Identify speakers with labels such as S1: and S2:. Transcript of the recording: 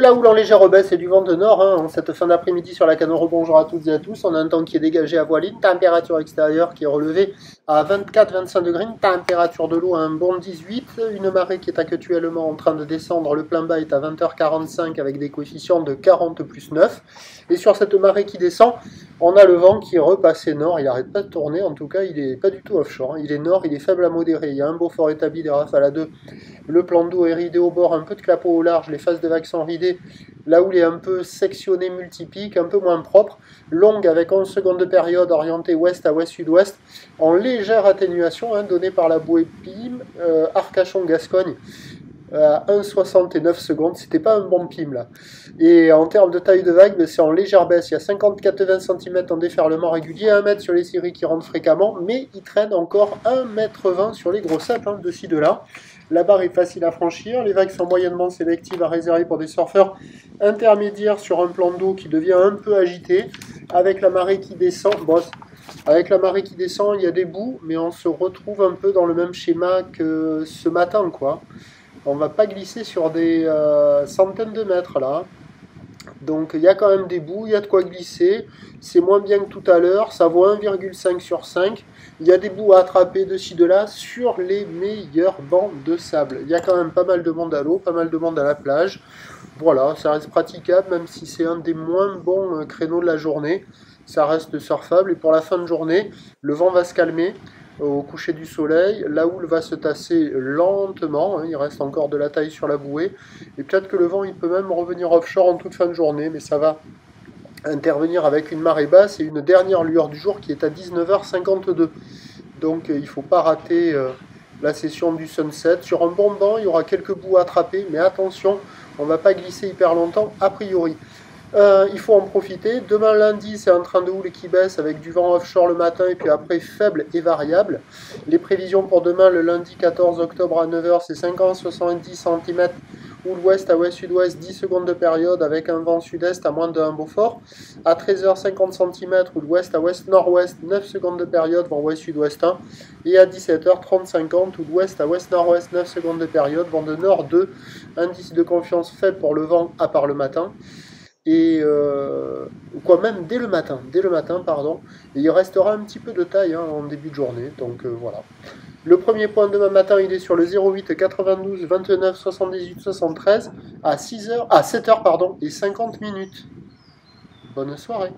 S1: La houle en légère baisse et du vent de nord, hein, cette fin d'après-midi sur la canot, bonjour à toutes et à tous. On a un temps qui est dégagé à voiline, température extérieure qui est relevée à 24-25 degrés, température de l'eau à un bon 18, une marée qui est actuellement en train de descendre, le plein bas est à 20h45 avec des coefficients de 40 plus 9. Et sur cette marée qui descend, on a le vent qui est repassé nord, il n'arrête pas de tourner, en tout cas il n'est pas du tout offshore, hein. il est nord, il est faible à modéré, il y a un beau fort établi des rafales à 2, le plan d'eau est ridé au bord, un peu de clapot au large, les faces de vagues sont ridées, là où il est un peu sectionné multipique, un peu moins propre, longue avec 11 secondes de période orientée ouest à ouest-sud-ouest, en légère atténuation hein, donnée par la bouée PIM, euh, Arcachon-Gascogne, à 1,69 secondes. C'était pas un bon pim là. Et en termes de taille de vague, ben, c'est en légère baisse. Il y a 50-80 cm en déferlement régulier, 1 mètre sur les séries qui rentrent fréquemment, mais il traîne encore 1 mètre 20 sur les gros sapins de ci de là. La barre est facile à franchir, les vagues sont moyennement sélectives à réserver pour des surfeurs intermédiaires sur un plan d'eau qui devient un peu agité, avec la marée qui descend. avec la marée qui descend, il y a des bouts, mais on se retrouve un peu dans le même schéma que ce matin, quoi. On va pas glisser sur des euh, centaines de mètres là. Donc il y a quand même des bouts, il y a de quoi glisser. C'est moins bien que tout à l'heure, ça vaut 1,5 sur 5. Il y a des bouts à attraper de ci de là sur les meilleurs bancs de sable. Il y a quand même pas mal de monde à l'eau, pas mal de monde à la plage. Voilà, ça reste praticable, même si c'est un des moins bons euh, créneaux de la journée. Ça reste surfable et pour la fin de journée, le vent va se calmer au coucher du soleil. La houle va se tasser lentement, hein, il reste encore de la taille sur la bouée. Et peut-être que le vent il peut même revenir offshore en toute fin de journée, mais ça va intervenir avec une marée basse et une dernière lueur du jour qui est à 19h52. Donc euh, il ne faut pas rater euh, la session du sunset. Sur un bon banc, il y aura quelques bouts à attraper, mais attention, on ne va pas glisser hyper longtemps a priori. Euh, il faut en profiter. Demain lundi, c'est un train de houle qui baisse avec du vent offshore le matin et puis après faible et variable. Les prévisions pour demain, le lundi 14 octobre à 9h, c'est 50-70 cm ou l'ouest à ouest-sud-ouest, 10 secondes de période avec un vent sud-est à moins de 1 Beaufort. À 13h, 50 cm ou l'ouest à ouest-nord-ouest, 9 secondes de période, vent ouest-sud-ouest 1. Et à 17h, 30 50 ou l'ouest à ouest-nord-ouest, 9 secondes de période, vent de nord 2. Indice de confiance faible pour le vent à part le matin et euh, quoi même dès le matin, dès le matin pardon, et il restera un petit peu de taille hein, en début de journée, donc euh, voilà. Le premier point demain matin, il est sur le 08 92 29 78 73 à 6h, à 7h pardon, et 50 minutes. Bonne soirée.